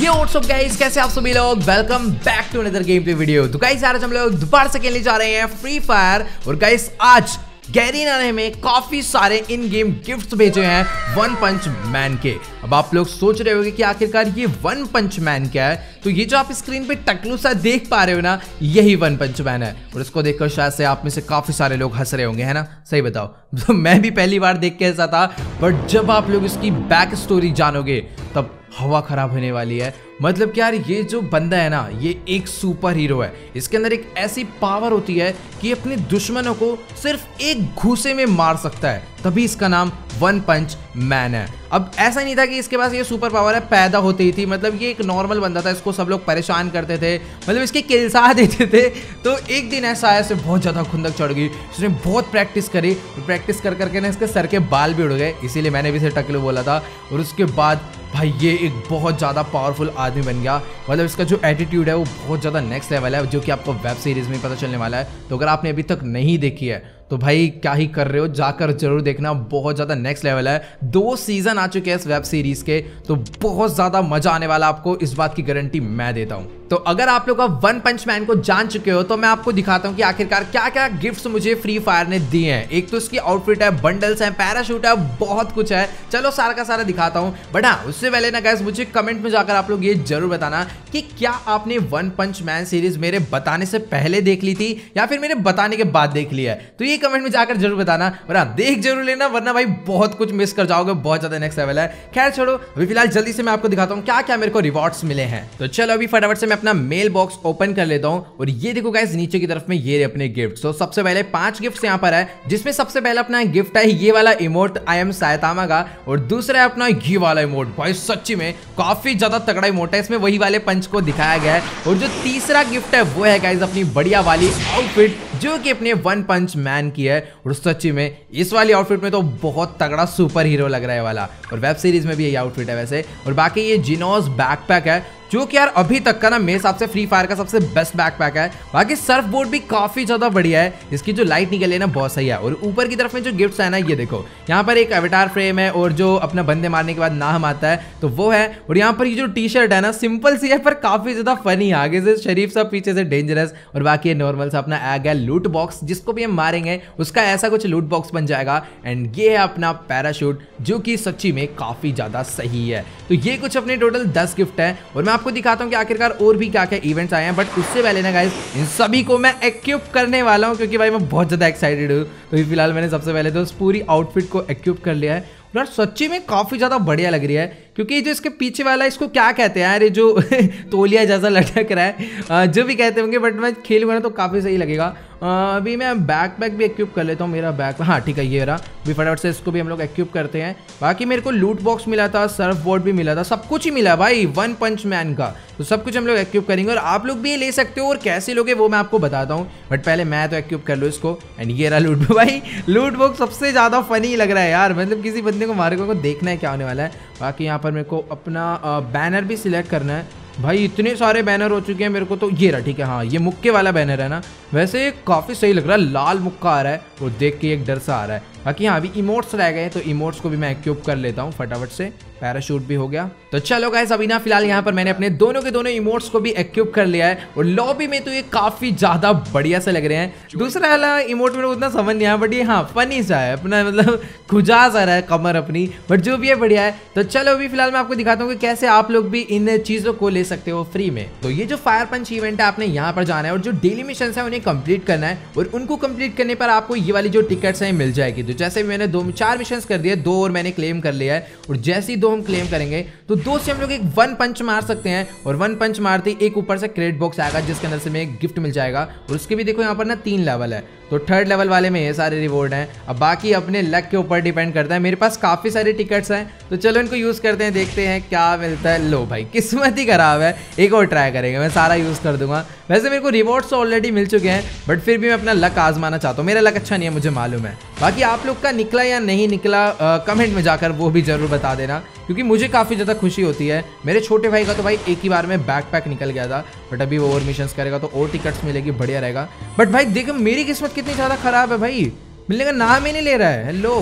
ये WhatsApp guys कैसे आप सभी लोग? Welcome back to another game video तो गाइस आज हम लोग दोबारा से खेलने जा रहे हैं फ्री फायर और गाइस आज गैरी ने हमें काफ़ी सारे इन गेम गिफ्ट्स भेजे हैं वन पंच मैन के। अब आप लोग सोच रहे होंगे कि आखिरकार ये वन पंच मैन क्या है? तो ये जो आप स्क्रीन पे टकलू सा देख पा रहे हो ना, यही वन पंच मैन है। और इसको देखकर शायद से आप में से काफ़ी सारे लोग हंस रहे होंगे, है ना? सही बताओ। तो मैं भी पहली बार देख के ऐसा था बट जब आप लोग इसकी बैक स्टोरी जानोगे, तब हवा खराब होने वाली है। मतलब कि यार, ये जो बंदा है ना, ये एक सुपर हीरो है। इसके अंदर एक ऐसी पावर होती है कि अपने दुश्मनों को सिर्फ़ एक घूसे में मार सकता है। तभी इसका नाम वन पंच मैन है। अब ऐसा नहीं था कि इसके पास ये सुपर पावर है, पैदा होते ही थी। मतलब ये एक नॉर्मल बंदा था, इसको सब लोग परेशान करते थे। मतलब इसके किलसा देते थे। तो एक दिन ऐसा आया इसे बहुत ज़्यादा खुंदक चढ़ गई। उसने बहुत प्रैक्टिस करी। प्रैक्टिस कर करके ना इसके सर के बाल भी उड़ गए। इसीलिए मैंने भी इसे टकलू बोला था। और उसके बाद भाई ये एक बहुत ज़्यादा पावरफुल आदमी बन गया। मतलब इसका जो एटीट्यूड है, वो बहुत ज़्यादा नेक्स्ट लेवल है, जो कि आपको वेब सीरीज़ में पता चलने वाला है। तो अगर आपने अभी तक नहीं देखी है तो भाई, क्या ही कर रहे हो? जाकर ज़रूर देखना, बहुत ज़्यादा नेक्स्ट लेवल है। दो सीज़न आ चुके हैं इस वेब सीरीज़ के तो बहुत ज़्यादा मज़ा आने वाला आपको इस बात की गारंटी मैं देता हूँ। तो अगर आप लोग अब वन पंच मैन को जान चुके हो तो मैं आपको दिखाता हूँ कि आखिरकार क्या क्या गिफ्ट्स मुझे फ्री फायर ने दिए हैं। एक तो इसकी आउटफिट है बंडल्स हैं पैराशूट है, बहुत कुछ है। चलो सारा का सारा दिखाता हूँ। बट हाँ उससे पहले ना गैस मुझे कमेंट में जाकर आप लोग ये ज़रूर बताना कि क्या आपने वन पंच मैन सीरीज़ मेरे बताने से पहले देख ली थी, या फिर मेरे बताने के बाद देख लिया है? तो ये कमेंट में जाकर ज़रूर बताना। वरना देख ज़रूर लेना, वरना भाई बहुत कुछ मिस कर जाओगे, बहुत ज़्यादा नेक्स्ट लेवल है। खैर छोड़ो, अभी फ़िलहाल जल्दी से मैं आपको दिखाता हूँ क्या क्या मेरे को रिवॉर्ड्स मिले हैं। तो चलो अभी फटाफट से मैं अपना मेल बॉक्स ओपन कर लेता हूँ। और ये देखो गाइस नीचे की तरफ़ में ये अपने गिफ्ट तो सबसे पहले पाँच गिफ्ट यहाँ पर है, जिसमें सबसे पहले अपना गिफ्ट है ये वाला इमोट आई एम सायतामा का। और दूसरा है अपना ये वाला इमोट भाई सच्ची में काफ़ी ज़्यादा तगड़ा इमोट है। इसमें वही वाले पंच को दिखाया गया है। और जो तीसरा गिफ्ट है वो है गाइस अपनी बढ़िया वाली आउटफिट जो कि अपने वन पंच मैन की है, और सच्ची में, इस वाली आउटफिट में तो बहुत तगड़ा सुपर हीरो लग रहा है वाला। और वेब सीरीज़ में भी यही आउटफिट है वैसे। और बाकी ये जिनोस बैकपैक है जो कि यार अभी तक का ना मेरे हिसाब से फ्री फायर का सबसे बेस्ट बैकपैक है। बाकी सर्फ बोर्ड भी काफ़ी ज़्यादा बढ़िया है। इसकी जो लाइट निकले ना बहुत सही है। और ऊपर की तरफ़ में जो गिफ्ट है ना, ये देखो। यहाँ पर एक अवटार फ्रेम है और जो अपना बंदे मारने के बाद नाम आता है तो वो है। और यहाँ पर ये जो टी शर्ट है ना सिंपल सी है, पर काफ़ी ज़्यादा फनी है। आगे से शरीफ सा, पीछे से डेंजरस और बाकी नॉर्मल सा अपना आ गया लूट बॉक्स जिसको भी हम मारेंगे, उसका ऐसा कुछ लूट बॉक्स बन जाएगा। एंड ये है अपना पैराशूट जो कि सच्ची में काफ़ी ज़्यादा सही है। तो ये कुछ अपने टोटल दस गिफ्ट है। और मैं आपको दिखाता हूँ कि आखिरकार और भी क्या क्या इवेंट्स आए हैं बट उससे पहले ना गाइज़ इन सभी को मैं एक्यूप करने वाला हूँ, क्योंकि भाई मैं बहुत ज़्यादा एक्साइटेड हूँ। तो फ़िलहाल मैंने सबसे पहले तो पूरी आउटफिट को एक्यूप कर लिया है। यार, सच्ची में काफ़ी ज़्यादा बढ़िया लग रही है, क्योंकि जो इसके पीछे वाला, इसको क्या कहते हैं अरे जो तोलिया जैसा लटक रहा है जो भी कहते होंगे बट मैं खेलूँगा ना तो काफ़ी सही लगेगा। अभी मैं बैक पैक भी एक्यूप कर लेता हूँ, मेरा बैक हाँ ठीक है, ये रहा। अभी फटाफट से इसको भी हम लोग एक्यूप करते हैं। बाकी मेरे को लूट बॉक्स मिला था सर्फ बोर्ड भी मिला था, सब कुछ ही मिला भाई वन पंच मैन का। तो सब कुछ हम लोग एक्यूप करेंगे और आप लोग भी ले सकते हो और कैसे लोगे वो मैं आपको बताता हूँ। बट पहले मैं तो एक्यूप कर लूँ इसको। एंड ये रहा लूट भाई लूट बॉक्स सबसे ज़्यादा फनी लग रहा है यार। मतलब किसी बंदे को, मारे को देखना है क्या होने वाला है। बाकी यहाँ पर मेरे को अपना बैनर भी सिलेक्ट करना है। भाई, इतने सारे बैनर हो चुके हैं मेरे को तो ये रहा, ठीक है हाँ ये मुक्के वाला बैनर है ना। वैसे काफ़ी सही लग रहा है, लाल मुक्का आ रहा है और देख के एक डर सा आ रहा है। बाकी हाँ अभी इमोट्स रह गए तो इमोट्स को भी मैं एक्यूब कर लेता हूँ फटाफट से। पैराशूट भी हो गया। तो चलो गाइस अभी ना फ़िलहाल यहाँ पर मैंने अपने दोनों के दोनों इमोट्स को भी एक्यूब कर लिया है और लॉबी में तो ये काफ़ी ज़्यादा बढ़िया से लग रहे हैं। दूसरा वाला इमोट में उतना समझ नहीं आया बट ये हाँ फनी सा है, अपना मतलब खुजा सा रहा है कमर अपनी बट जो भी है बढ़िया है। तो चलो अभी फ़िलहाल मैं आपको दिखाता हूँ कि कैसे आप लोग भी इन चीज़ों को ले सकते हो फ्री में। तो ये जो फायर पंच इवेंट है, आपने यहाँ पर जाना है और जो डेली मिशन है, उन्हें कंप्लीट करना है और उनको कंप्लीट करने पर आपको ये वाली जो टिकट्स है, मिल जाएगी। तो जैसे मैंने दो, चार मिशन कर दिए, दो और मैंने क्लेम कर लिया है, और जैसे ही दो हम क्लेम करेंगे तो दो से हम लोग एक वन पंच मार सकते हैं, और वन पंच मारते एक ऊपर से क्रेडिट बॉक्स आएगा, जिसके अंदर से एक गिफ्ट मिल जाएगा, और उसके भी देखो यहाँ पर ना तीन लेवल है। तो थर्ड लेवल वाले में ये सारे रिवॉर्ड हैं। अब बाकी अपने लक के ऊपर डिपेंड करता है। मेरे पास काफ़ी सारे टिकट्स हैं। तो चलो इनको यूज़ करते हैं, देखते हैं क्या मिलता है। लो भाई, किस्मत ही खराब है। एक और ट्राई करेंगे, मैं सारा यूज़ कर दूँगा। वैसे मेरे को रिवॉर्ड्स तो ऑलरेडी मिल चुके हैं बट फिर भी मैं अपना लक आजमाना चाहता हूँ। मेरा लक अच्छा नहीं है, मुझे मालूम है। बाकी आप लोग का निकला या नहीं निकला कमेंट में जाकर वो भी ज़रूर बता देना। क्योंकि मुझे काफ़ी ज़्यादा खुशी होती है। मेरे छोटे भाई का तो भाई एक ही बार में बैकपैक निकल गया था बट अभी वो और मिशन करेगा तो और टिकट्स मिलेगी, बढ़िया रहेगा। बट भाई देखो, मेरी किस्मत कितनी ज़्यादा ख़राब है भाई। मिलने का नाम ही नहीं ले रहा है। हेलो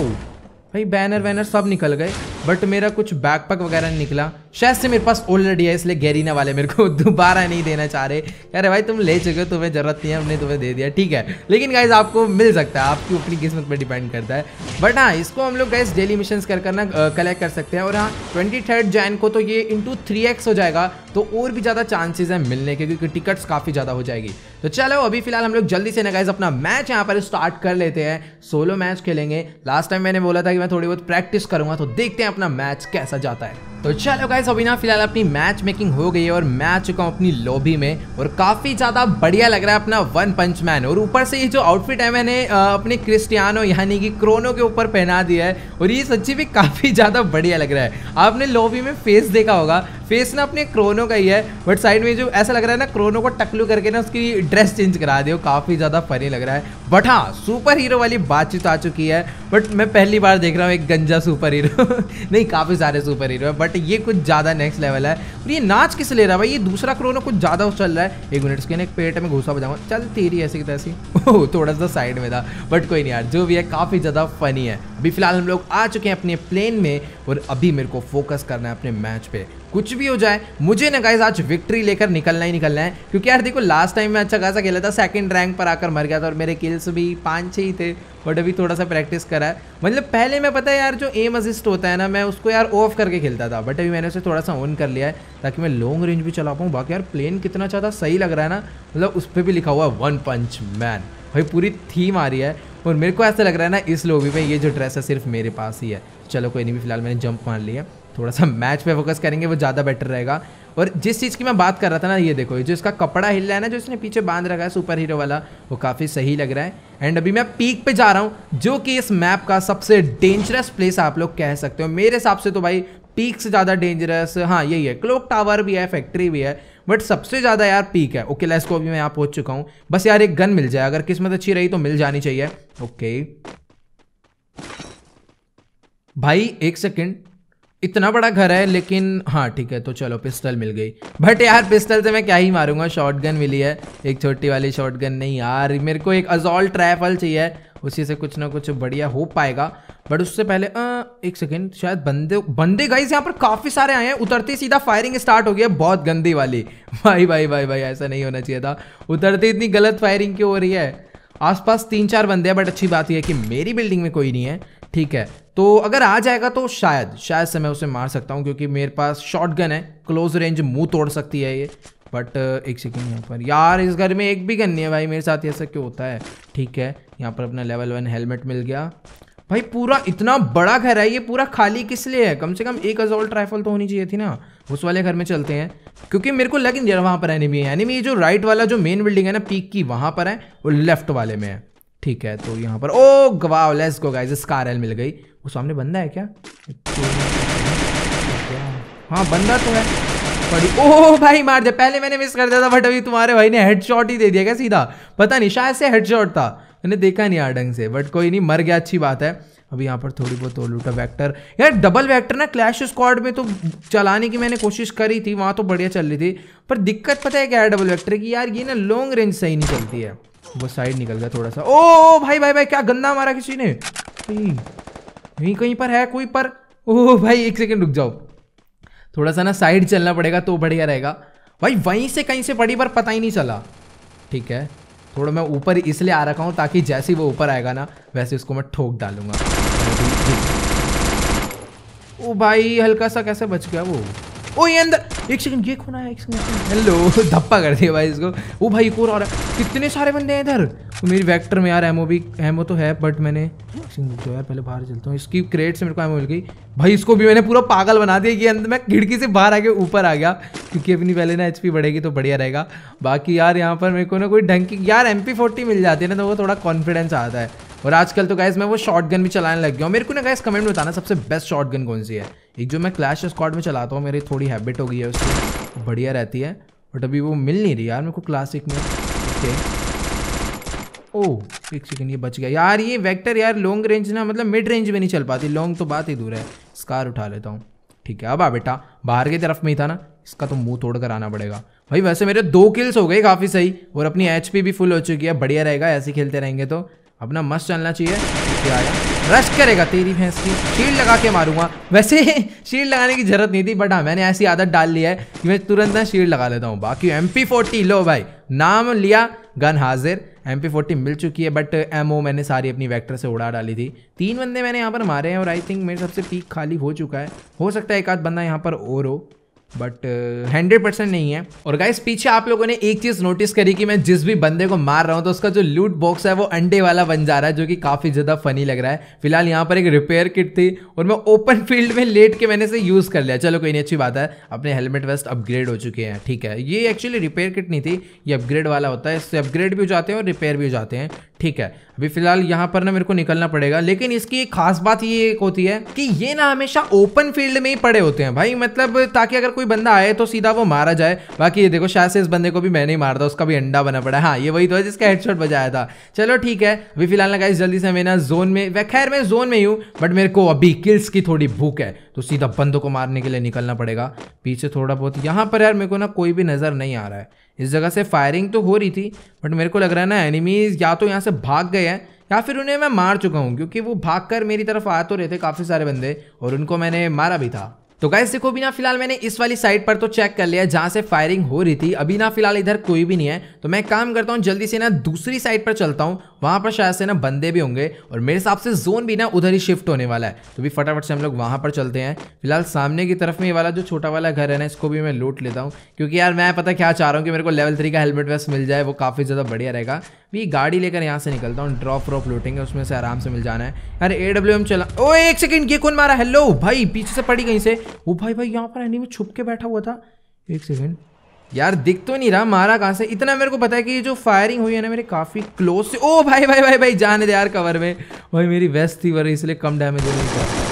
भाई बैनर वैनर सब निकल गए। बट मेरा कुछ बैक पैक वगैरह नहीं निकला। शायद से मेरे पास ऑलरेडी है, इसलिए गैरीना वाले मेरे को दोबारा नहीं देना चाह रहे। अरे भाई, तुम ले चुके हो, तुम्हें ज़रूरत नहीं है, हमने तुम्हें दे दिया। ठीक है। लेकिन गाइज़ आपको मिल सकता है। आपकी अपनी किस्मत पर डिपेंड करता है। बट हाँ इसको हम लोग गाइज़ डेली मिशन कर, करना कलेक्ट कर सकते हैं। और हाँ ट्वेंटी थर्ड जैन को तो ये इंटू थ्री एक्स हो जाएगा तो और भी ज़्यादा चांसेस है मिलने के, क्योंकि टिकट्स काफ़ी ज़्यादा हो जाएगी। तो चलो, अभी फ़िलहाल हम लोग जल्दी से ना गाइज़ अपना मैच यहाँ पर स्टार्ट कर लेते हैं। सोलो मैच खेलेंगे। लास्ट टाइम मैंने बोला था कि मैं थोड़ी बहुत प्रैक्टिस करूँगा तो देखते हैं अपना मैच कैसा जाता है। तो चलो गाइस अभी ना फ़िलहाल अपनी मैच मेकिंग हो गई है और मैं आ चुका हूँ अपनी लॉबी में और काफ़ी ज़्यादा बढ़िया लग रहा है अपना वन पंच मैन और ऊपर से ये जो आउटफिट है, मैंने अपने क्रिस्टियानो यानी कि क्रोनो के ऊपर पहना दिया है और ये सच्ची भी काफ़ी ज़्यादा बढ़िया लग रहा है। आपने लॉबी में फेस देखा होगा। फेस ना अपने क्रोनो का ही है बट साइड में जो ऐसा लग रहा है ना क्रोनो को टकलू करके ना उसकी ड्रेस चेंज करा दियो काफ़ी ज़्यादा फनी लग रहा है। बट हाँ सुपर हीरो वाली बातचीत आ चुकी है बट मैं पहली बार देख रहा हूँ एक गंजा सुपर हीरो नहीं, काफ़ी सारे सुपर हीरो है बट ये कुछ ज़्यादा नेक्स्ट लेवल है। और ये नाच किस ले रहा है भाई? ये दूसरा क्रोनो कुछ ज़्यादा चल रहा है। एक मिनट उसके एक पेट में घुसा बजाऊ चल तेरी ऐसी तैसी। ओह, थोड़ा सा साइड में था। बट कोई नहीं यार, जो भी है, काफ़ी ज़्यादा फनी है। अभी फ़िलहाल हम लोग आ चुके हैं अपने प्लेन में और अभी मेरे को फोकस करना है अपने मैच पे। कुछ भी हो जाए, मुझे ना गाइस आज विक्ट्री लेकर निकलना ही निकलना है। क्योंकि यार देखो लास्ट टाइम मैं अच्छा खासा खेला था सेकंड रैंक पर आकर मर गया था और मेरे किल्स भी पाँच छः ही थे बट अभी थोड़ा सा प्रैक्टिस करा है। मतलब पहले मैं पता है यार, जो एम असिस्ट होता है ना, मैं उसको यार ऑफ़ करके खेलता था बट अभी मैंने उसे थोड़ा सा ऑन कर लिया है, ताकि मैं लॉन्ग रेंज भी चला पाऊँ। बाकी यार प्लेन कितना ज़्यादा सही लग रहा है ना मतलब उस पर भी लिखा हुआ है वन पंच मैन भाई पूरी थीम आ रही है, और मेरे को ऐसा लग रहा है ना, इस लोबी में ये जो ड्रेस है, सिर्फ़ मेरे पास ही है। चलो कोई नहीं भी फ़िलहाल मैंने जंप मार लिया। थोड़ा सा मैच पे फोकस करेंगे, वो ज़्यादा बेटर रहेगा। और जिस चीज़ की मैं बात कर रहा था ना, ये देखो जो इसका कपड़ा हिल रहा है ना, जो इसने पीछे बाँध रखा है सुपर हीरो वाला, वो काफ़ी सही लग रहा है। एंड अभी मैं पीक पे जा रहा हूँ, जो कि इस मैप का सबसे डेंजरस प्लेस आप लोग कह सकते हो। मेरे हिसाब से तो भाई पीक से ज़्यादा डेंजरस हाँ यही है। क्लोक टावर भी है फैक्ट्री भी है बट सबसे ज़्यादा यार पीक है। ओके लेस को अभी मैं यहाँ पहुँच चुका हूँ। बस यार एक गन मिल जाए, अगर किस्मत अच्छी रही तो मिल जानी चाहिए। ओके भाई, एक सेकेंड इतना बड़ा घर है लेकिन हाँ ठीक है तो चलो पिस्टल मिल गई। बट यार पिस्टल से मैं क्या ही मारूँगा? शॉटगन मिली है एक छोटी वाली शॉटगन नहीं यार मेरे को एक अजॉल ट्रैफल चाहिए। उसी से कुछ ना कुछ बढ़िया हो पाएगा। बट उससे पहले आ, एक सेकेंड शायद बंदे बंदे गाइस यहाँ पर काफ़ी सारे आए हैं। उतरते सीधा फायरिंग स्टार्ट हो गया बहुत गंदी वाली। भाई भाई भाई भाई ऐसा नहीं होना चाहिए था। उतरते इतनी गलत फायरिंग क्यों हो रही है? आसपास तीन चार बंदे हैं बट अच्छी बात यह है कि मेरी बिल्डिंग में कोई नहीं है। ठीक है। तो अगर आ जाएगा तो शायद शायद से मैं उसे मार सकता हूँ क्योंकि मेरे पास शॉर्ट गन है। क्लोज रेंज मुँह तोड़ सकती है ये। बट एक सेकेंड यहाँ पर। यार, इस घर में एक भी गन नहीं है भाई मेरे साथ, ऐसा क्यों होता है? ठीक है, यहाँ पर अपना लेवल वन हेलमेट मिल गया। भाई, पूरा इतना बड़ा घर है ये, पूरा खाली किस लिए है? कम से कम एक अजोल्ट राइफल तो होनी चाहिए थी ना। उस वाले घर में चलते हैं। क्योंकि मेरे को लग नहीं रहा वहाँ पर एनिमी है। एनिमी जो राइट वाला जो मेन बिल्डिंग है ना पीक की, वहाँ पर है, वो लेफ़्ट वाले में है। ठीक है तो यहाँ पर ओ गवाओ लेस गो गाइस स्कार मिल गई। वो सामने बंदा है क्या? हाँ बंदा तो है। बड़ी ओह, भाई, मार दे। पहले मैंने मिस कर दिया था बट अभी तुम्हारे भाई ने हेडशॉट ही दे दिया क्या सीधा? पता नहीं, शायद से हेडशॉट था। मैंने देखा नहीं यार ढंग से बट कोई नहीं, मर गया, अच्छी बात है। अभी यहाँ पर थोड़ी बहुत और लूटा वैक्टर यार डबल वैक्टर ना क्लैश स्क्वाड में तो चलाने की मैंने कोशिश करी थी, वहाँ तो बढ़िया चल रही थी। पर दिक्कत पता है क्या है डबल वैक्टर की? यार, ये ना लॉन्ग रेंज सही नहीं चलती है। वो साइड निकल गया थोड़ा सा। ओ भाई भाई भाई, क्या गंदा मारा किसी ने? यहीं कहीं पर है कोई पर? ओह भाई, एक सेकेंड रुक जाओ। थोड़ा सा ना साइड चलना पड़ेगा तो बढ़िया रहेगा। भाई, वहीं से कहीं से पड़ी पर पता ही नहीं चला। ठीक है। थोड़ा मैं ऊपर इसलिए आ रखा हूँ ताकि जैसे ही वो ऊपर आएगा ना, वैसे उसको मैं ठोक डालूँगा। ओ भाई हल्का सा कैसे बच गया वो? ओ, ये अंदर एक सेकंड ये खोना है एक सेकंड हेलो धप्पा कर दिया भाई इसको। ओ भाई, एक और आ रहा है। कितने सारे बंदे हैं इधर? तो मेरी वेक्टर में यार एमओ भी एमओ तो है बट मैंने तो यार, पहले बाहर चलता हूँ। इसकी क्रेट से मेरे को एमओ मिल गई। भाई, इसको भी मैंने पूरा पागल बना दिया कि अंदर मैं खिड़की से बाहर आके ऊपर आ गया। क्योंकि अपनी पहले ना एचपी बढ़ेगी तो बढ़िया रहेगा। बाकी यार, यहाँ पर मेरे को ना कोई ढंग की यार एम मिल जाती है ना तो वो थोड़ा कॉन्फिडेंस आता है। और आजकल तो गैस मैं वो शॉर्ट भी चलाने लग गया हूँ। मेरे को ना गैस कमेंट में बताना सबसे बेस्ट शॉर्ट कौन सी है। एक जो मैं क्लैश स्क्वाड में चलाता हूँ, मेरी थोड़ी हैबिट हो गई है उसकी। बढ़िया रहती है बट अभी वो मिल नहीं रही यार मेरे को क्लासिक में। ओके ओह एक सेकेंड ये बच गया। यार, ये वेक्टर यार लॉन्ग रेंज ना मतलब मिड रेंज में नहीं चल पाती। लॉन्ग तो बात ही दूर है। स्कार उठा लेता हूँ। ठीक है, अब आ बेटा, बाहर की तरफ़ में ही था ना, इसका तो मुँह तोड़ कर आना पड़ेगा। भाई, वैसे मेरे दो किल्स हो गए, काफ़ी सही, और अपनी एचपी भी फुल हो चुकी है, बढ़िया रहेगा, ऐसे खेलते रहेंगे तो। अपना मस्त चलना चाहिए। रश करेगा तेरी भैंस की। शील्ड लगा के मारूँगा। वैसे शील्ड लगाने की ज़रूरत नहीं थी बट हाँ मैंने ऐसी आदत डाल ली है कि मैं तुरंत ना शील्ड लगा लेता हूँ। बाकी एम पी लो भाई। नाम लिया गन हाजिर एम पी मिल चुकी है बट एमओ मैंने सारी अपनी वैक्टर से उड़ा डाली थी। तीन बंदे मैंने यहाँ पर मारे हैं, और आई थिंक मेरे सबसे पीक खाली हो चुका है। हो सकता है एक आध बंदा यहाँ पर और हो। बट हंड्रेड परसेंट नहीं है। और गाइस पीछे आप लोगों ने एक चीज़ नोटिस करी कि मैं जिस भी बंदे को मार रहा हूँ तो उसका जो लूट बॉक्स है, वो अंडे वाला बन जा रहा है, जो कि काफ़ी ज़्यादा फनी लग रहा है। फ़िलहाल यहाँ पर एक रिपेयर किट थी और मैं ओपन फ़ील्ड में लेट के मैंने इसे यूज़ कर लिया। चलो, कोई नहीं, अच्छी बात है। अपने हेलमेट वेस्ट अपग्रेड हो चुके हैं, ठीक है। ये एक्चुअली रिपेयर किट नहीं थी, ये अपग्रेड वाला होता है। इससे अपग्रेड भी हो जाते हैं और रिपेयर भी हो जाते हैं। ठीक है। अभी फ़िलहाल यहाँ पर ना मेरे को निकलना पड़ेगा, लेकिन इसकी एक खास बात ये एक होती है कि ये ना हमेशा ओपन फ़ील्ड में ही पड़े होते हैं। भाई मतलब ताकि अगर कोई बंदा आए तो सीधा वो मारा जाए। बाकी ये देखो, शायद से इस बंदे को भी मैंने ही मारता उसका भी अंडा बना पड़ा हाँ। ये वही तो है जिसका हेडशॉट बजाया था। चलो ठीक है, अभी फ़िलहाल ना गाइस जल्दी से मैं ना जोन में खैर मैं जोन में ही हूँ बट मेरे को अभी किल्स की थोड़ी भूख है। तो सीधा बंदों को मारने के लिए निकलना पड़ेगा। पीछे थोड़ा बहुत, यहाँ पर यार मेरे को ना कोई भी नज़र नहीं आ रहा है। इस जगह से फायरिंग तो हो रही थी बट मेरे को लग रहा है ना एनिमीज या तो यहाँ से भाग गए हैं, या फिर उन्हें मैं मार चुका हूँ, क्योंकि वो भागकर मेरी तरफ़ आ तो रहे थे काफ़ी सारे बंदे और उनको मैंने मारा भी था। तो गाइस देखो भी ना फ़िलहाल मैंने इस वाली साइड पर तो चेक कर लिया जहाँ से फायरिंग हो रही थी। अभी ना फ़िलहाल इधर कोई भी नहीं है। तो मैं काम करता हूँ, जल्दी से ना दूसरी साइड पर चलता हूँ वहाँ पर शायद से ना बंदे भी होंगे और मेरे हिसाब से जोन भी ना उधर ही शिफ्ट होने वाला है। तो भी फटाफट से हम लोग वहाँ पर चलते हैं। फ़िलहाल सामने की तरफ़ में ये वाला जो छोटा वाला घर है ना, इसको भी मैं लूट लेता हूँ। क्योंकि यार मैं पता क्या चाह रहा हूँ कि मेरे को लेवल थ्री का हेलमेट वेस्ट मिल जाए, वो काफ़ी ज़्यादा बढ़िया रहेगा। भी गाड़ी लेकर यहाँ से निकलता हूँ ड्रॉप व्रॉप लूटेंगे, उसमें से आराम से मिल जाना है। यार ए डब्ल्यू एम चला। ओ एक सेकंड, ये कौन मारा? हेलो भाई, पीछे से पड़ी कहीं से। वो भाई भाई, यहाँ पर एनिमी छुप के बैठा हुआ था। एक सेकंड। यार दिख तो नहीं रहा, मारा कहाँ से? इतना मेरे को पता है कि ये जो फायरिंग हुई है ना मेरे काफ़ी क्लोज से ओ भाई भाई भाई भाई, जाने दे यार कवर में। भाई मेरी वेस्ट थी वर इसलिए कम डैमेज हो रही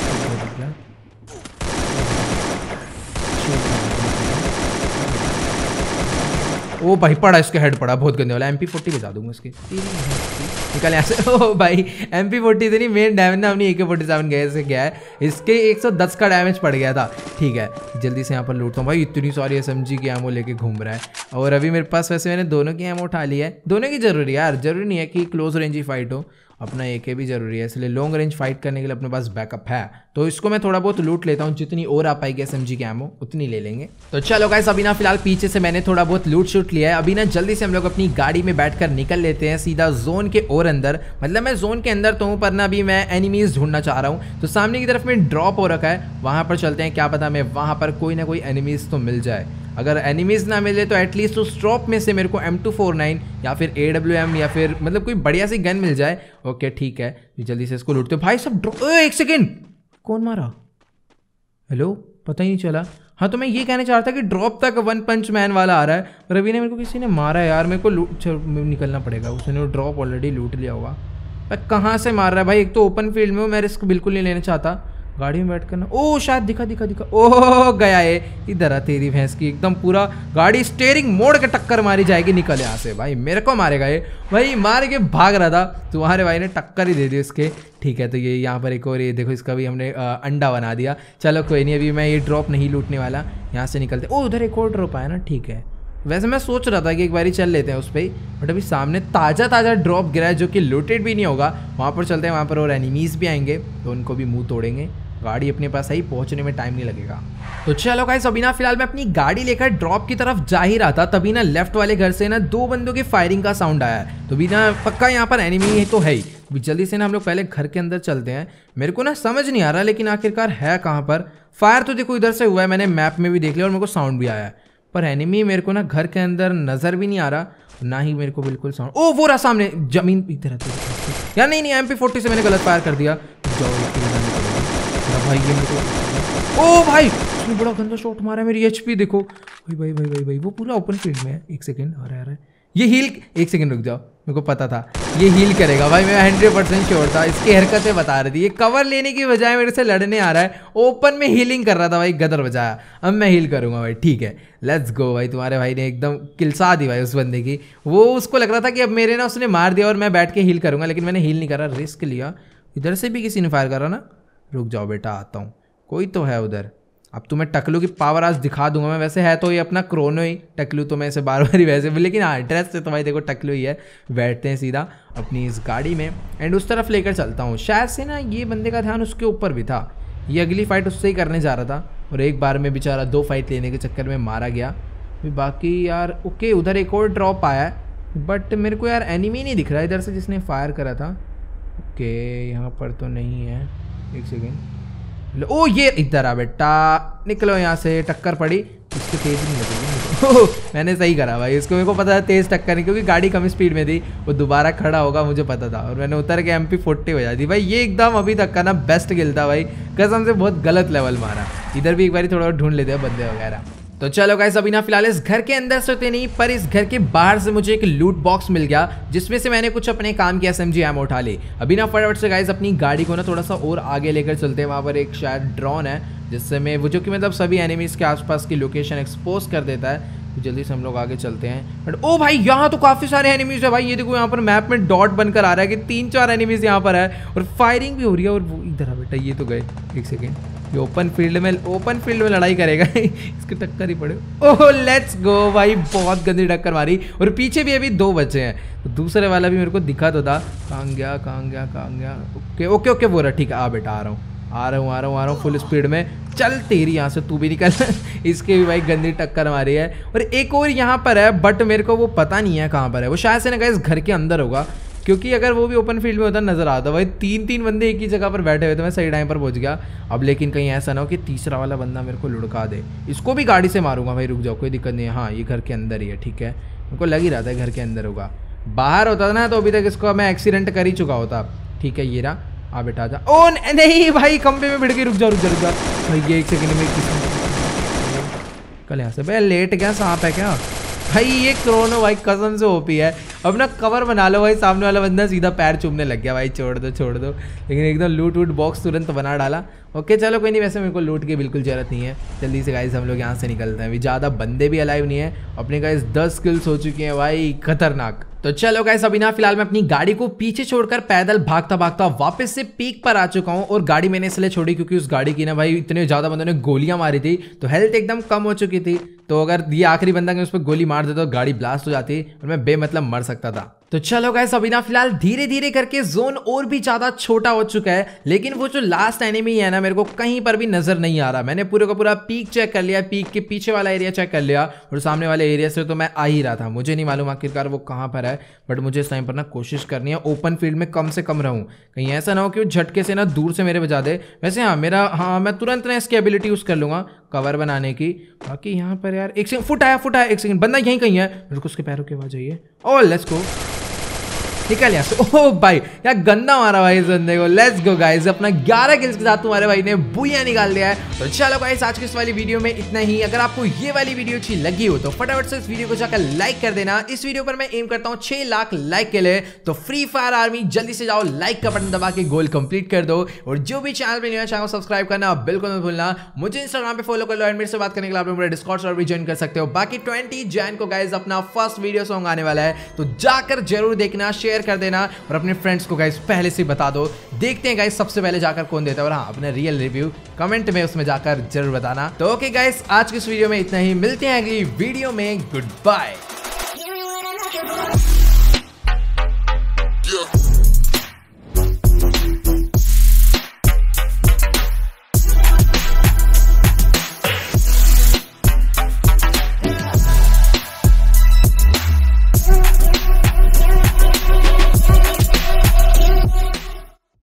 ओ भाई पड़ा इसके हेड पड़ा बहुत गंदे वाला। एम पी फोर्टी बजा दूँगा इसके। निकल ऐसे ओ भाई एम पी फोर्टी से नहीं मेन डैमेज ना अपनी ए के फोर्टी सेवन गए से गया है। इसके एक सौ दस का डैमेज पड़ गया था। ठीक है, जल्दी से यहाँ पर लूटता हूँ। भाई, इतनी सारी एस एम जी की एमओ लेके घूम रहा है। और अभी मेरे पास वैसे मैंने दोनों की एमओ उठा ली है। दोनों की ज़रूरी है यार, ज़रूरी नहीं है कि क्लोज रेंज ही फाइट हो। अपना एक भी ज़रूरी है, इसलिए लॉन्ग रेंज फाइट करने के लिए अपने पास बैकअप है। तो इसको मैं थोड़ा बहुत लूट लेता हूँ, जितनी और आ पाएगी एस एम जी कैमो उतनी ले लेंगे। तो चलो गाइस अभी ना फ़िलहाल पीछे से मैंने थोड़ा बहुत लूट शूट लिया है। अभी ना जल्दी से हम लोग अपनी गाड़ी में बैठकर निकल लेते हैं, सीधा जोन के और अंदर। मतलब मैं जोन के अंदर तो हूँ, पर ना अभी मैं एनिमीज ढूंढना चाह रहा हूँ। तो सामने की तरफ़ में ड्रॉप हो रखा है, वहाँ पर चलते हैं, क्या पता मैं वहाँ पर कोई ना कोई एनिमीज तो मिल जाए। अगर एनिमीज ना मिले तो एटलीस्ट उस ड्रॉप में से मेरे को एम टू फोर नाइन या फिर ए डब्ल्यू एम या फिर मतलब कोई बढ़िया सी गन मिल जाए। ओके ठीक है। जल्दी से इसको लूटते हो। भाई, सब ड्रॉप एक सेकेंड कौन मारा? हेलो पता ही नहीं चला। हाँ तो मैं ये कहना चाह रहा था कि ड्रॉप तक वन पंच मैन वाला आ रहा है रवि ने मेरे को किसी ने मारा है यार। मेरे को लूट निकलना पड़ेगा। उसने वो ड्रॉप ऑलरेडी लूट लिया होगा। कहाँ से मार रहा है? भाई, एक तो ओपन फ़ील्ड में मैं रिस्क बिल्कुल नहीं लेना चाहता। गाड़ी में बैठ कर ना ओ शायद दिखा दिखा दिखा। ओ गया ये। इधर आ तेरी भैंस की एकदम पूरा गाड़ी स्टेयरिंग मोड़ के टक्कर मारी जाएगी निकल यहाँ से। भाई मेरे को मारेगा ये। भाई मार के भाग रहा था। तुम्हारे भाई ने टक्कर ही दे दी उसके। ठीक है तो ये यहाँ पर एक और ये देखो इसका भी हमने आ, अंडा बना दिया। चलो कोई नहीं अभी मैं ये ड्रॉप नहीं लूटने वाला। यहाँ से निकलते ओ उधर एक और ड्रॉप आया ना ठीक है। वैसे मैं सोच रहा था कि एक बार चल लेते हैं उस पर बट अभी सामने ताज़ा ताज़ा ड्रॉप गिरा है जो कि लूटेड भी नहीं होगा। वहाँ पर चलते हैं वहाँ पर और एनिमीज़ भी आएँगे तो उनको भी मुँह तोड़ेंगे। गाड़ी अपने पास आई, पहुँचने में टाइम नहीं लगेगा। तो चलो गाइस अभी ना फ़िलहाल मैं अपनी गाड़ी लेकर ड्रॉप की तरफ़ जा ही रहा था, तभी ना लेफ़्ट वाले घर से ना दो बंदों के फायरिंग का साउंड आया तो भी ना पक्का यहाँ पर एनिमी तो है ही। जल्दी से ना हम लोग पहले घर के अंदर चलते हैं। मेरे को ना समझ नहीं आ रहा, लेकिन आखिरकार है कहाँ पर? फायर तो देखो इधर से हुआ है, मैंने मैप में भी देख लिया और मेरे को साउंड भी आया है। पर एनिमी मेरे को ना घर के अंदर नज़र भी नहीं आ रहा ना ही मेरे को बिल्कुल साउंड ओ, वो रहा सामने, ज़मीन इधर यार नहीं नहीं एम पी फोर्टी से मैंने गलत फायर कर दिया। भाई ये मेरे को ओ भाई, उसने बड़ा गंदा शॉट मारा है मेरी एचपी देखो। भाई भाई भाई भाई भाई, वो पूरा ओपन फ़ील्ड में है। एक सेकेंड आ रहा है ये हील एक सेकेंड रुक जाओ, मेरे को पता था। ये हील करेगा। भाई, मैं हंड्रेड परसेंट श्योर था, इसकी हरकतें बता रही थी। ये कवर लेने की बजाय मेरे से लड़ने आ रहा है। ओपन में हीलिंग कर रहा था भाई, गदर बजाया। अब मैं हील करूँगा भाई, ठीक है। लेट्स गो भाई, तुम्हारे भाई ने एकदम किलसा दी भाई उस बंदे की। वो उसको लग रहा था कि अब मेरे ना उसने मार दिया और मैं बैठ के हील करूँगा, लेकिन मैंने हील नहीं करा रिस्क लिया। इधर से भी किसी ने फायर करा ना? रुक जाओ बेटा, आता हूँ। कोई तो है उधर। अब तुम्हें टकलू की पावर आज दिखा दूँगा मैं। वैसे है तो ये अपना क्रोनो ही, टकलू तो मैं इसे बार बार ही वैसे भी लेकिन हाँ ड्रेस से तो भाई देखो टकलू ही है। बैठते हैं सीधा अपनी इस गाड़ी में। एंड उस तरफ़ लेकर चलता हूँ। शायद से ना ये बंदे का ध्यान उसके ऊपर भी था। ये अगली फाइट उससे ही करने जा रहा था। और एक बार में बेचारा दो फाइट लेने के चक्कर में मारा गया। बाकी यार ओके उधर एक और ड्रॉप आया है। बट मेरे को यार एनिमी नहीं दिख रहा इधर से जिसने फायर करा था। ओके यहाँ पर तो नहीं है। एक सेकेंड। ओ, ये इधर आ बेटा। निकलो यहाँ से, टक्कर पड़ी। इसकी तेज नहीं लगेगी मैंने सही करा भाई, इसको मेरे को पता था तेज टक्कर नहीं, क्योंकि गाड़ी कम स्पीड में थी, वो दोबारा खड़ा होगा, मुझे पता था। और मैंने उतर के एम पी फोर्टी हो जाती। भाई, ये एकदम अभी तक का ना बेस्ट गिल था भाई। कसम से बहुत गलत लेवल मारा। इधर भी एक बार थोड़ा ढूंढ लेते हैं बंदे वगैरह। तो चलो गाइस अभी ना फ़िलहाल इस घर के अंदर से होते नहीं, पर इस घर के बाहर से मुझे एक लूट बॉक्स मिल गया, जिसमें से मैंने कुछ अपने काम की एस एम एम उठा ली अभी ना फटाफट से गाइस अपनी गाड़ी को ना थोड़ा सा और आगे लेकर चलते हैं। वहाँ पर एक शायद ड्रोन है, जिससे मैं, वो जो कि मतलब सभी एनिमीज़ के आसपास की लोकेशन एक्सपोज कर देता है जल्दी से हम लोग आगे चलते हैं। बट ओ भाई, यहाँ तो काफ़ी सारे एनिमीज है भाई। ये देखो, यहाँ पर मैप में डॉट बनकर आ रहा है कि तीन चार एनिमीज यहाँ पर है, और फायरिंग भी हो रही है, और वो इधर आ बेटा, ये तो गए। एक सेकेंड ये ओपन फ़ील्ड में ओपन फ़ील्ड में लड़ाई करेगा। इसके टक्कर ही पड़े। ओह लेट्स गो भाई, बहुत गंदी टक्कर मारी। और पीछे भी अभी दो बचे हैं। तो दूसरे वाला भी मेरे को दिखा तो था। कहाँ गया कहाँ गया कहाँ गया? ओके ओके ओके, वो रहा, ठीक है, आ बेटा, आ रहा हूँ। आ रहा हूँ, आ रहा हूँ, आ रहा हूँ फुल स्पीड में। चल तेरी यहाँ से, तू भी निकल। इसके भी भाई गंदी टक्कर मारी है। और एक और यहाँ पर है बट मेरे को वो पता नहीं है कहाँ पर है। वो शायद से ना इस घर के अंदर होगा। क्योंकि अगर वो भी ओपन फ़ील्ड में होता, नज़र आता। भाई तीन तीन बंदे एक ही जगह पर बैठे हुए थे, मैं सही टाइम पर पहुँच गया। अब लेकिन कहीं ऐसा ना हो कि तीसरा वाला बंदा मेरे को लुढ़का दे। इसको भी गाड़ी से मारूँगा भाई, रुक जाओ, कोई दिक्कत नहीं है। हाँ ये घर के अंदर ही है, ठीक है? मेरे को लग ही रहा था घर के अंदर होगा। बाहर होता था ना तो अभी तक इसको मैं एक्सीडेंट कर ही चुका होता। ठीक है, ये रहा। आ बेटा जा। ओ नहीं भाई खंबे में भिड़ के रुक जा रुक जा रुक जा। भाई ये एक सेकंड में कल यहाँ से। भाई लेट गया सांप है क्या? भाई, ये क्रोनो भाई कसम से ओपी है। अब ना कवर बना लो भाई, सामने वाला बंदा सीधा पैर चूमने लग गया भाई। छोड़ दो छोड़ दो। लेकिन एकदम लूट वूट बॉक्स तुरंत बना डाला। ओके चलो कोई नहीं, वैसे मेरे को लूट की बिल्कुल ज़रूरत नहीं है। जल्दी से गाइस हम लोग यहाँ से निकलते हैं। अभी ज़्यादा बंदे भी अलाइव नहीं है। अपने गाइस दस स्किल्स हो चुकी हैं भाई, खतरनाक। तो चलो गाइस अभी ना फ़िलहाल मैं अपनी गाड़ी को पीछे छोड़कर पैदल भागता भागता वापस से पीक पर आ चुका हूँ और गाड़ी मैंने इसलिए छोड़ी क्योंकि उस गाड़ी की ना भाई इतने ज़्यादा बंदों ने गोलियाँ मारी थी तो हेल्थ एकदम कम हो चुकी थी। तो अगर ये आखिरी बंदा उस पर गोली मार देता तो गाड़ी ब्लास्ट हो जाती और मैं बेमतलब मर सकता था। तो चलो गैस अभी ना फ़िलहाल धीरे धीरे करके जोन और भी ज़्यादा छोटा हो चुका है, लेकिन वो जो लास्ट एनिमी है ना, मेरे को कहीं पर भी नज़र नहीं आ रहा। मैंने पूरे का पूरा पीक चेक कर लिया पीक के पीछे वाला एरिया चेक कर लिया, और सामने वाले एरिया से तो मैं आ ही रहा था। मुझे नहीं मालूम आखिरकार वो कहाँ पर है बट मुझे इस टाइम पर ना कोशिश करनी है ओपन फ़ील्ड में कम से कम रहूँ। कहीं ऐसा ना हो कि वो झटके से ना दूर से मेरे बजा दे। वैसे हाँ मेरा हाँ मैं तुरंत ना इसकी एबिलिटी यूज़ कर लूँगा कवर बनाने की। बाकी यहाँ पर यार, एक सेकंड फुट आया फुट आया, एक सेकंड बंदा यहीं कहीं है। उसके पैरों की आवाज़ है। ओ लेट्स गो निकल यहाँ ओ भाई यार गंदा मारा भाई इस बंदे को। लेट्स गो गाइस अपना 11 किल्स के साथ तुम्हारे भाई ने बुया निकाल दिया है। तो चलो गाइस आज की इस वाली वीडियो में इतना ही। अगर आपको ये वाली वीडियो अच्छी लगी हो तो फटाफट से इस वीडियो को जाकर लाइक कर देना। इस वीडियो पर मैं एम करता हूँ छह लाख लाइक के लिए। तो फ्री फायर आर्मी जल्दी से जाओ लाइक का बटन दबा के गोल कंप्लीट कर दो। और जो भी चैनल पर चैनल को सब्सक्राइब करना बिल्कुल मत भूलना। मुझे इंस्टाग्राम पे फॉलो कर लो एंड मेरे से बात करने के लिए आप मेरे डिस्कॉर्ड सर्वर भी ज्वाइन कर सकते हो। बाकी ट्वेंटी जैन को गाइज़ अपना फ़र्स्ट वीडियो सॉन्ग आने वाला है। तो जाकर ज़रूर देखना शेयर कर देना और अपने फ्रेंड्स को गाइस पहले से बता दो। देखते हैं गाइस सबसे पहले जाकर कौन देता है। और हाँ अपने रियल रिव्यू कमेंट में उसमें जाकर ज़रूर बताना। तो ओके गाइस आज की इस वीडियो में इतना ही। मिलते हैं अगली वीडियो में। Good bye